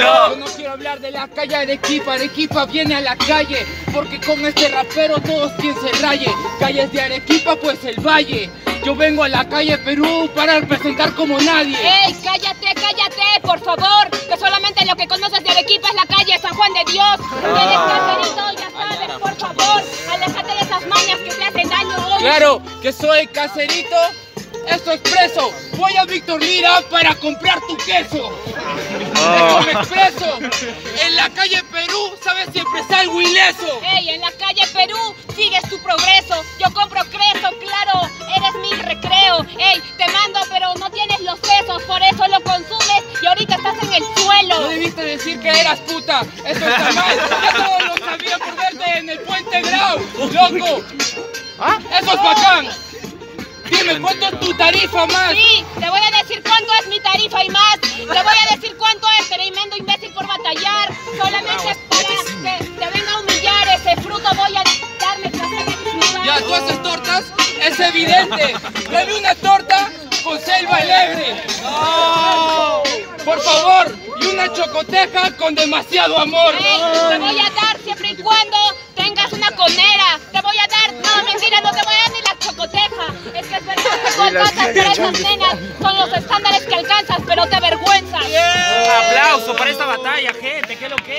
Yo no quiero hablar de la calle Arequipa, Arequipa viene a la calle, porque con este rapero todos quien se raye. Calles de Arequipa, pues el valle. Yo vengo a la calle Perú para representar como nadie. ¡Ey, cállate, cállate, por favor! Que solamente lo que conoces de Arequipa es la calle San Juan de Dios. Eres caserito, ya sabes, por favor, aléjate de esas mañas que te hacen daño hoy. Claro que soy caserito, esto expreso. Voy a Víctor Lira para comprar tu queso. Me expreso. En la calle Perú, sabes, siempre salgo ileso. ¡Ey, en la calle Perú sigues tu progreso! Yo compro creso, claro, eres mi recreo. ¡Ey, te mando, pero no tienes los sesos, por eso lo consumes y ahorita estás en el No suelo. debiste decir que eras puta, eso está mal. Ya todos lo sabía por verte en el puente Grau, loco. ¿Ah? Eso es bacán. Dime, ¿cuánto es tu tarifa más? Sí, te voy a decir cuánto es mi tarifa y más. Te voy a decir cuánto es tremendo imbécil por batallar. Solamente para que te venga a humillar ese fruto voy a darme placer. Ya, tú haces tortas, es evidente. Dame una torta con selva alegre. Por favor, y una chocoteja con demasiado amor. Ey, te voy a dar alcanzas para esas nenas. Los estándares que alcanzas, pero te avergüenzas. Un aplauso para esta batalla, gente. ¿Qué es lo que